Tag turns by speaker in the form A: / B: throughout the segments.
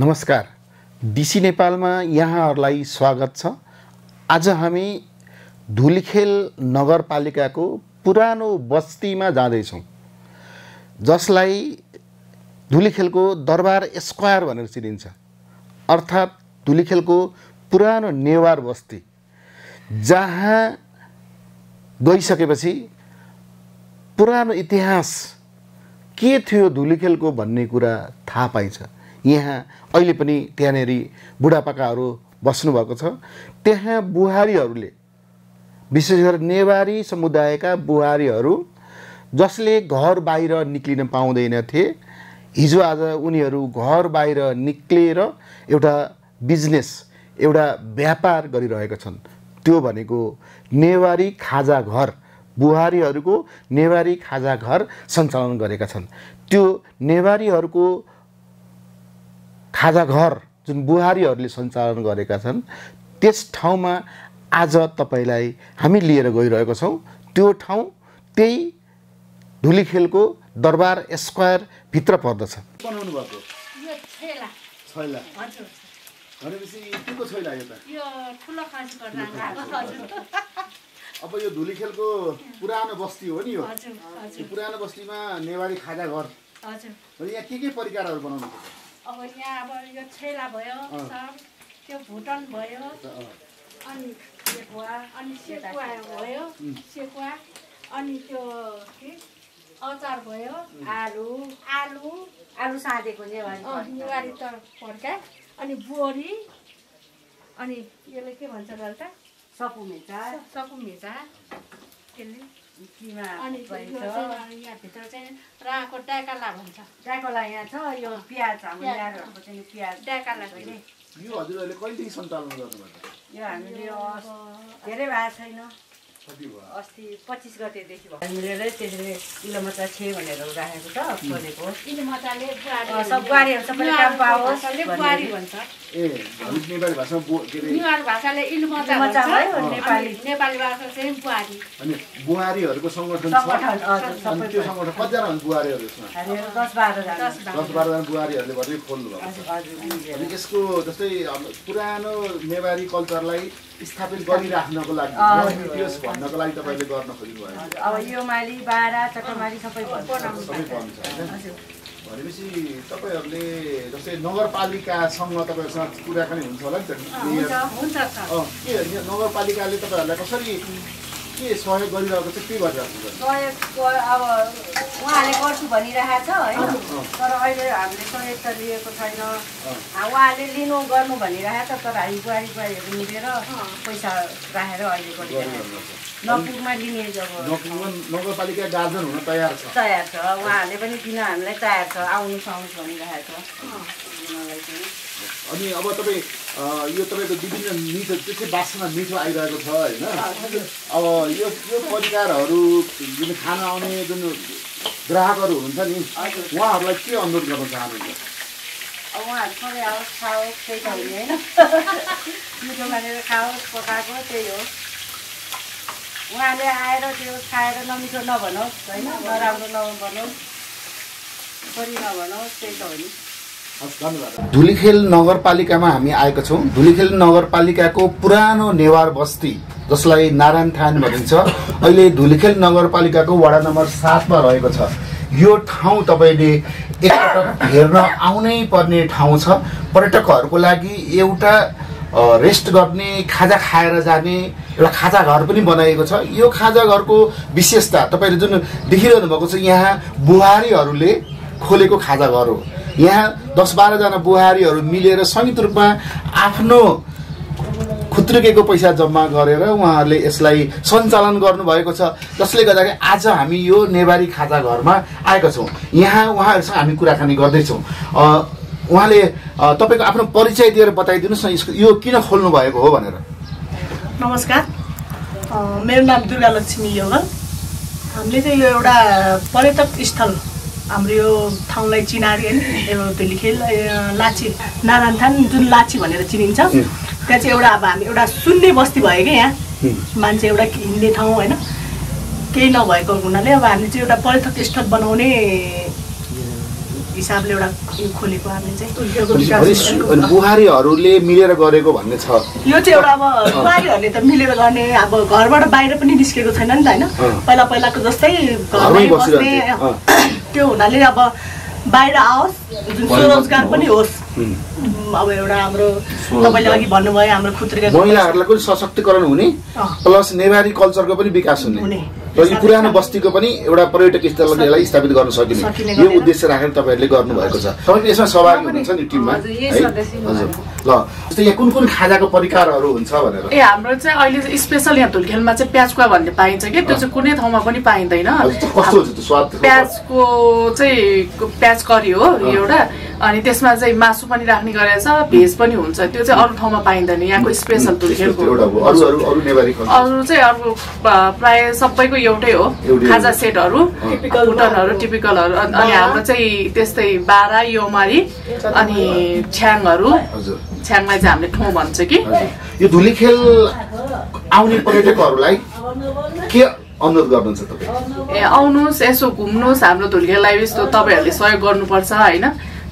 A: नमस्कार। डिसी नेपालमा यहाँहरूलाई स्वागत छ। आज हामी धुलिखेल नगरपालिकाको पुरानो बस्तीमा जाँदैछौँ। जसलाई धुलिखेलको दरबार स्क्वायर भनेर चिनिन्छ। अर्थात् धुलिखेलको पुरानो नेवार बस्ती। जहाँ गइसकेपछि पुरानो इतिहास के थियो धुलिखेलको भन्ने कुरा थाहा पाइन्छ। यहाँ अहिले पनि त्यहाँनिर बुढापाकाहरू बस्नुभएको छ। त्यहाँ बुहारीहरूले विशेष गरेर नेवारी समुदायका बुहारीहरू जसले घर बाहिर निक्लिन पाउँदैनथे हिजो आज उनीहरू घर बाहिर निक्लिएर एउटा बिजनेस एउटा व्यापार गरिरहेका छन्। त्यो भनेको नेवारी खाजा घर बुहारीहरूको नेवारी खाजा घर सञ्चालन गरेका छन्। त्यो नेवारीहरूको खाजा घर जुन बुहारीहरूले सञ्चालन गरेका छन् त्यस ठाउँमा आज तपाईँलाई हामी लिएर गइरहेको छौँ। त्यो ठाउँ त्यही धुलीखेलको दरबार स्क्वायरभित्र पर्दछ। बनाउनु भएको?
B: यो छेला।
A: छैला।
B: हजुर।
A: भनेपछि के छैला यो त?
B: यो ठुलो खसीको डाँडा हजुर।
A: अब यो धुलीखेलको पुरानो बस्ती हो नि यो? पुरानो बस्तीमा नेवारी खाजा घर यहाँ के के परिकारहरू बनाउनु
B: अब यहाँ अब यो छेला भयो। सब। त्यो भुटन भयो अनि सेकुवा अनि सेकुवा भयो सेकुवा अनि त्यो के? अचार भयो आलु। आलु।
C: आलु साँधेको नेवारी
B: त पर्का अनि बोरी अनि यसले के भन्छ त
C: सपु मेचा
B: सकु मिर्चा। त्यसले
C: किमा
B: चाहिँ यहाँभित्र चाहिँ राको डाकाला भन्छ।
C: डाकोला यहाँ छ यो प्याज हाम्रो
B: प्याज।
C: यहाँहरूको चाहिँ यो प्याज
B: डाकाला कहिले
A: यो हजुरहरूले कहिलेदेखि सञ्चालन गर्नुभएको?
C: यो हामीले धेरै भएको छैन। अस्ति पच्चिस गतेदेखि हामीले त्यसरी किलोमिटर छे भनेर राखेको त खोलेको
B: यिनी मजाले बुहारी
C: अँ, सब बुहारीहरू सबैले काम पाओस्
B: भाषाले
C: भन्ने।
B: बुहारी भन्छ।
A: ए हामी नेपाली भाषामा बो के अरे?
B: निवार भाषाले इल्मचा
C: इल्मचा
B: भन्छ।
C: भयो,
B: अनि
C: नेपाली।
B: नेपाली भाषा चाहिँ बुहारी।
A: अनि बुहारीहरूको सङ्गठन छ?
C: सङ्गठन हजुर
A: अनि
C: सबै
A: त्यो सङ्गठन कतिजना हुन्छ बुहारीहरू यसमा?
C: हामीहरू दस बाह्रजना
B: दस
A: दस
B: बाह्र
A: बाह्रजना बुहारीहरूले भत्रै खोल्नु भएको छ।
C: हजुर हजुर मिलेर।
A: अनि यसको जस्तै पुरानो नेवारी कल्चरलाई स्थापित गरिराख्नको लागि। भन्नको लागि तपाईँले गर्न खोज्नु भयो
C: अब यो माली बाह्र चटमाली सबै
A: सबै छ होइन? भनेपछि तपाईँहरूले जस्तै नगरपालिकासँग तपाईँहरूसँग कुराकानी हुन्छ होला नि त। के नगरपालिकाले तपाईँहरूलाई कसरी के सहयोग गरिरहेको छ के गरिरहेको छ?
C: सहयोग अब उहाँले गर्छु भनिरहेको छ होइन तर अहिले हामीले सहयोग त लिएको छैन। उहाँले लिनु गर्नु भनिरहेको छ तर हामी बुहारी बुहारीहरू मिलेर पैसा राखेर अहिले गरिरहेको छ। नकुरमा लिने जब
A: नगरपालिका गार्जन हुन तयार छ।
C: तयार छ। उहाँहरूले पनि दिन हामीलाई तयार छ। आउनुहोस् आउनुहोस् भनिरहेको छ
A: अनि अब तपाईँ यो तपाईँको विभिन्न मिठो त्यो चाहिँ बासना मिठो आइरहेको छ होइन? अब यो यो परिकारहरू जुन खान आउने जुन ग्राहकहरू हुनुहुन्छ नि उहाँहरूलाई के अनुरोध गर्न चाहनुहुन्छ?
C: अब उहाँहरू सधैँ आओस् खाओस् त्यही त हो नि होइन? मिठो मानेर खाओस् पकाएको त्यही हो। उहाँले आएर त्यो खाएर नमिठो नभनोस् होइन? नराम्रो नभनोस् छोरी नभनोस् त्यही त हो नि।
A: धुलीखेल नगरपालिकामा हामी आएका छौँ। धुलीखेल नगरपालिकाको पुरानो नेवार बस्ती जसलाई नारायण थान भनिन्छ अहिले धुलीखेल नगरपालिकाको वडा नम्बर सातमा रहेको छ। यो ठाउँ तपाईँले एकपटक हेर्न आउनै पर्ने ठाउँ छ। पर्यटकहरूको लागि एउटा रेस्ट गर्ने खाजा खाएर जाने एउटा खाजा घर पनि बनाएको छ। यो खाजा घरको विशेषता तपाईँले जुन देखिरहनु भएको छ यहाँ बुहारीहरूले खोलेको खाजा घर हो। यहाँ दस बाह्रजना बुहारीहरू मिलेर संयुक्त रूपमा आफ्नो खुत्रुकेको पैसा जम्मा गरेर उहाँहरूले यसलाई सञ्चालन गर्नुभएको छ। जसले गर्दाखेरि आज हामी यो नेवारी खाजा घरमा आएका छौँ। यहाँ उहाँहरूसँग हामी कुराकानी गर्दैछौँ। उहाँले तपाईँको आफ्नो परिचय दिएर बताइदिनुहोस् न यसको यो किन खोल्नु भएको हो भनेर।
D: नमस्कार। मेरो नाम दुर्गा लक्ष्मी योगल हामीले चाहिँ यो एउटा पर्यटक स्थल हाम्रो यो ठाउँलाई चिनारी होइन यो अ, लाची नारायणथान जुन लाची भनेर चिनिन्छ त्यहाँ चाहिँ एउटा अब हामी एउटा शून्य बस्ती भयो क्या यहाँ। मान्छे एउटा हिँड्ने ठाउँ होइन। केही नभएको हुनाले अब हामीले चाहिँ एउटा पर्यटक स्थल बनाउने हिसाबले एउटा यो खोलेको हामीले चाहिँ।
A: बुहारीहरूले मिलेर गरेको भन्ने छ।
D: यो चाहिँ एउटा अब बुहारीहरूले त मिलेर गर्ने अब घरबाट बाहिर पनि निस्केको छैन नि त होइन। पहिला पहिलाको जस्तै
A: घरमै
D: बस्ने। त्यो हुनाले अब बाहिर आओस् जुन स्वरोजगार पनि होस्। अब एउटा हाम्रो तपाईँले अघि भन्नुभयो हाम्रो खुत्रिका
A: महिलाहरूलाई पनि सशक्तिकरण हुने। प्लस नेवारी कल्चरको पनि विकास हुने। र यो पुरानो बस्तीको पनि एउटा पर्यटक स्थललाई स्थापित गर्न सकिने। यो। उद्देश्य राखेर तपाईँहरूले गर्नुभएको छ। तपाईँ यसमा सहभागी हुनुहुन्छ नि टिममा? है? हजुर। ल जस्तै यहाँ कुन कुन खाजाको परिकारहरू हुन्छ भनेर।
E: ए हाम्रो चाहिँ अहिले स्पेसल यहाँ धुलखेलमा चाहिँ प्याजकुवा भन्ने पाइन्छ कि? त्यो चाहिँ कुनै ठाउँमा पनि पाइँदैन।
A: कस्तो हुन्छ त्यो स्वाद?
E: प्याजको चाहिँ प्याज करी हो एउटा। अनि त्यसमा चाहिँ मासु पनि राख्ने गरेछ भेज पनि हुन्छ। त्यो चाहिँ अरू ठाउँमा पाइँदैन यहाँको स्पेसल
A: हो। अरू अरू अरू
E: अरू चाहिँ अर्को प- प्राय सबैको एउटै हो। खाजा सेटहरू
D: टिपिकल
E: भुटनहरू टिपिकलहरू अनि हाम्रो चाहिँ त्यस्तै बारा योमारी अनि छ्याङहरू। छ्याङलाई चाहिँ हामीले ठोँ भन्छ कि।
A: यो धुलीखेल आउने पर्यटकहरूलाई के अनुरोध गर्नुहुन्छ तपाईँ?
E: ए आउनुहोस् यसो घुम्नुहोस्। हाम्रो धुलखेललाई यस्तो तपाईँहरूले सहयोग गर्नुपर्छ होइन?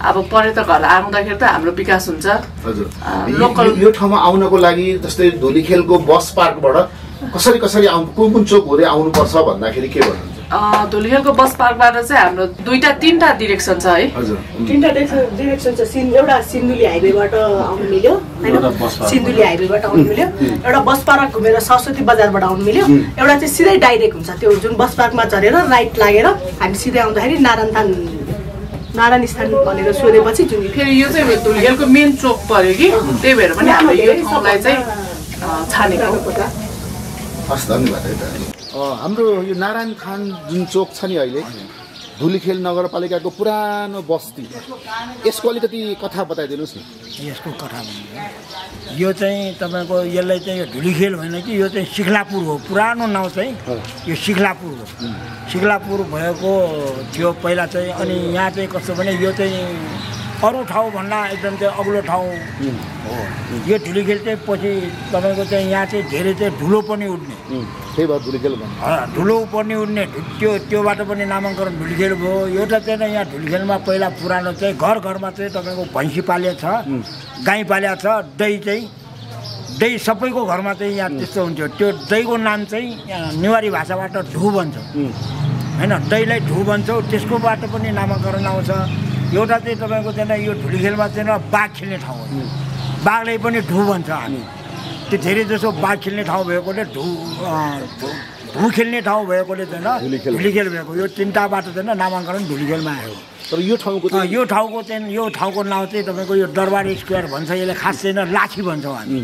E: अब पर्यटकहरू आउँदाखेरि त हाम्रो विकास हुन्छ।
A: हजुर।
E: अँ,
A: यो-
E: लोकल-
A: यो- यो ठाउँमा आउनको लागि जस्तै धुलीखेलको बस पार्कबाट कसरी कसरी कुन कुन चोक हुँदै आउनुपर्छ भन्दाखेरि के भन्नुहुन्छ?
E: अँ, धुलखेलको बस पार्कबाट चाहिँ हाम्रो दुईटा तिनवटा डिरेक्सन छ है।
A: हजुर।
D: तिनवटा डिरेक्सन छ। सिन एउटा सिन्धुली हाइवेबाट आउनु मिल्यो होइन? सिन्धुली हाइवेबाट आउनु मिल्यो। एउटा बस पार्क घुमेर सरस्वती बजारबाट आउनु मिल्यो। एउटा चाहिँ सिधै डाइरेक्ट हुन्छ। त्यो जुन बस पार्कमा झरेर राइट लागेर हामी सिधै आउँदाखेरि नारायण नारायण स्थान भनेर सोधेपछि जुन
E: फेरि यो चाहिँ धुलखेलको मेन चोक पर्यो कि? त्यही भएर पनि हामीले यो ठाउँलाई चाहिँ छानेको
A: हस् धन्यवाद है त हाम्रो यो नारायण खान जुन चोक छ नि अहिले धुलीखेल नगरपालिकाको पुरानो बस्ती। यसको अलिकति कथा बताइदिनुहोस् न।
F: यसको कथा यो चाहिँ तपाईँको यसलाई चाहिँ धुलीखेल होइन कि यो चाहिँ सिखलापुर हो। पुरानो नाउँ चाहिँ यो सिखलापुर हो। सिखलापुर भएको थियो पहिला चाहिँ अनि यहाँ चाहिँ कस्तो भने यो चाहिँ अरू ठाउँभन्दा एकदम चाहिँ अग्लो ठाउँ हो। यो धुलीखेल चाहिँ पछि तपाईँको चाहिँ यहाँ चाहिँ धेरै चाहिँ धुलो पनि उठ्ने।
A: त्यही भएर धुलीखेल
F: धुलो पनि उड्ने त्यो त्योबाट पनि नामाङ्करण धुलीखेल भयो। एउटा चाहिँ यहाँ धुलीखेलमा पहिला पुरानो चाहिँ घर घरमा चाहिँ तपाईँको भैँसी पाले छ गाई पाल्या छ दही चाहिँ। दही सबैको घरमा चाहिँ यहाँ त्यस्तो हुन्थ्यो। त्यो दहीको नाम चाहिँ यहाँ नेवारी भाषाबाट ढु भन्छ। होइन दहीलाई ढु भन्छौँ। त्यसकोबाट पनि नामाकरण आउँछ। एउटा चाहिँ तपाईँको चाहिँ यो धुलीखेलमा चाहिँ बाघ खेल्ने ठाउँ हो। बाघलाई पनि ढु भन्छ हामी। त्यो धेरै जसो बाघ खेल्ने ठाउँ भएकोले ढु- ढु खेल्ने ठाउँ भएकोले चाहिँ
A: धुलीखेल।
F: भएको। यो तिनवटाबाट चाहिँ नि नामाङ्करण धुलीखेलमा आयो।
A: तर यो ठाउँको
F: यो ठाउँको चाहिँ यो ठाउँको नाउँ चाहिँ तपाईँको यो दरबार स्क्वायर भन्छ यसले खास चाहिँ लाठी भन्छौँ हामी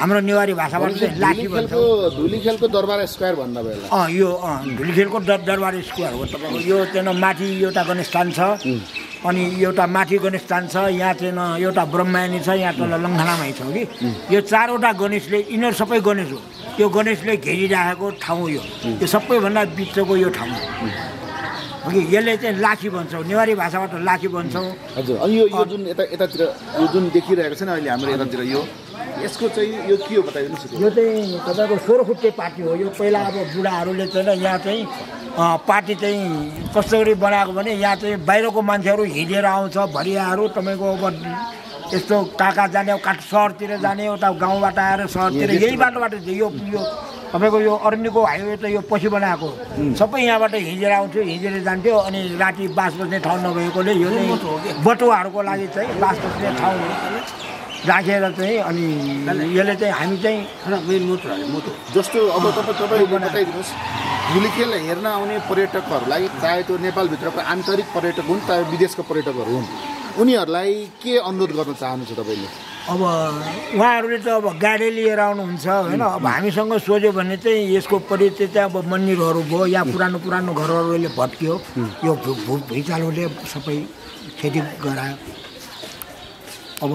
F: हाम्रो नेवारी भाषाबाट चाहिँ लाठी
A: धुलीखेलको
F: भन्छौँ।
A: धुलीखेलको दरबार स्क्वायर भन्दा
F: अँ यो अँ धुलीखेलको दर दरबार स्क्वायर हो। तपाईँको यो चाहिँ न माथि एउटा गणेशस्थान छ। अनि एउटा माथि गणेशस्थान छ यहाँ चाहिँ न एउटा ब्रह्मायनी छ यहाँ तल लङ्घानामै छ कि? यो चारवटा गणेशले यिनीहरू सबै गणेश हो। त्यो गणेशले घेरिराखेको ठाउँ हो यो। यो सबैभन्दा बिचको यो ठाउँ हो। कि यसले चाहिँ लाठी भन्छौँ। नेवारी भाषाबाट लाठी भन्छौँ।
A: हजुर। अनि यो यो जुन यता यतातिर यो जुन देखिरहेको छ नि अहिले हाम्रो यतातिर यो? यसको चाहिँ यो के हो बताइदिनुहोस्।
F: यो चाहिँ तपाईँको सोह्रखुट्टे पार्टी हो यो पहिला अब बुढाहरूले चाहिँ नि यहाँ चाहिँ पार्टी चाहिँ कस्तो गरी बनाएको भने यहाँ चाहिँ बाहिरको मान्छेहरू हिँडेर आउँछ भरियाहरू तपाईँको अब यस्तो काका जाने काठ सहरतिर जाने उता गाउँबाट आएर सहरतिर यही बाटोबाट यो यो तपाईँको यो अर्नीको हाइवे त यो पछि बनाएको। सबै यहाँबाट हिँडेर आउँथ्यो हिँडेर जान्थ्यो अनि राति बास बस्ने ठाउँ नभएकोले यो चाहिँ बटुवाहरूको लागि चाहिँ बास बस्ने ठाउँ राखेर चाहिँ अनि यसले चाहिँ हामी चाहिँ
A: जस्तो अब तपाईँ तपाईँ बताइदिनुहोस्। धुलीखेल हेर्न आउने पर्यटकहरूलाई चाहे त्यो नेपालभित्रको आन्तरिक पर्यटक हुन् चाहे विदेशको पर्यटकहरू हुन् उनीहरूलाई के अनुरोध गर्न चाहनुहुन्छ तपाईँले?
F: अब उहाँहरूले त अब गाडी लिएर आउनुहुन्छ होइन? अब हामीसँग सोध्यो भने चाहिँ यसको परिचय चाहिँ अब मन्दिरहरू भयो या पुरानो पुरानो घरहरूले भत्कियो। यो भुइँचालोले सबै क्षति गरायो अब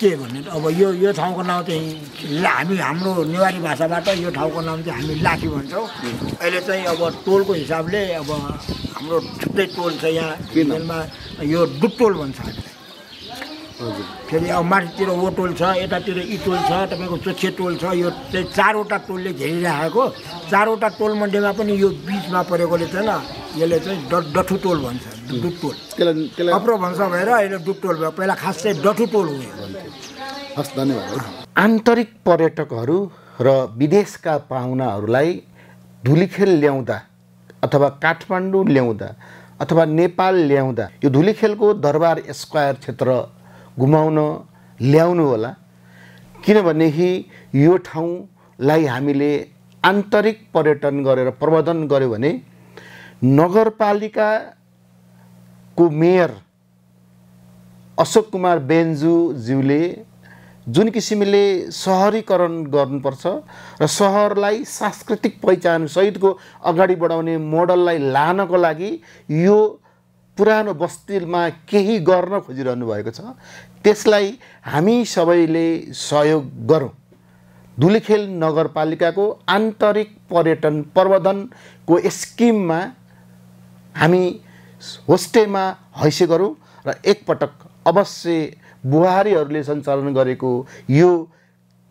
F: के भन्ने अब यो यो ठाउँको नाउँ चाहिँ हामी हाम्रो नेवारी भाषाबाट यो ठाउँको नाम चाहिँ हामी लाठी भन्छौँ। अहिले चाहिँ अब टोलको हिसाबले अब हाम्रो छुट्टै टोल छ यहाँ। यो डुटोल भन्छ हामीलाई
A: हजुर।
F: फेरि अब माथितिर ओ टोल छ यतातिर इ टोल छ तपाईँको चोच्छे टोल छ यो चाहिँ चारवटा टोलले घेरिराखेको चारवटा टोल मध्येमा पनि यो बिचमा परेकोले चाहिँ न यसले चाहिँ ड डठुटोल भन्छ डुटोल
A: त्यसलाई त्यसलाई
F: अप्रो भन्छ भएर अहिले डुटोल भयो। पहिला खास चाहिँ डठुटोल हो यो।
A: हस् धन्यवाद। आन्तरिक पर्यटकहरू र विदेशका पाहुनाहरूलाई धुलीखेल ल्याउँदा अथवा काठमाडौँ ल्याउँदा अथवा नेपाल ल्याउँदा यो धुलीखेलको दरबार स्क्वायर क्षेत्र घुमाउन ल्याउनु होला। किनभनेदेखि यो ठाउँलाई हामीले आन्तरिक पर्यटन गरेर प्रवर्धन गऱ्यो भने नगरपालिकाको मेयर अशोक कुमार बेन्जुज्यूले जुन किसिमले सहरीकरण गर्नुपर्छ र सहरलाई सांस्कृतिक पहिचान सहितको अगाडि बढाउने मोडललाई लानको लागि यो पुरानो बस्तीमा केही गर्न खोजिरहनु भएको छ। त्यसलाई हामी सबैले सहयोग गरौँ। धुलीखेल नगरपालिकाको आन्तरिक पर्यटन प्रवर्धनको स्किममा हामी होस्टेमा हैसे गरौँ र एकपटक अवश्य बुहारीहरूले सञ्चालन गरेको यो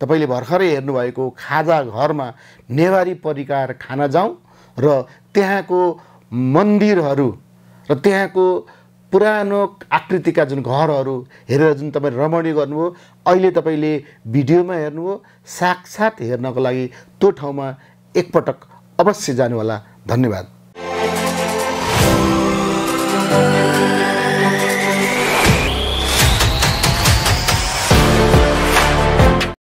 A: तपाईँले भर्खरै हेर्नुभएको खाजा घरमा नेवारी परिकार खान जाउँ र त्यहाँको मन्दिरहरू र त्यहाँको पुरानो आकृतिका जुन घरहरू हेरेर जुन तपाईँ रमणीय गर्नुभयो अहिले तपाईँले भिडियोमा हेर्नुभयो साक्षात् हेर्नको लागि त्यो ठाउँमा एकपटक अवश्य जानुहोला। धन्यवाद।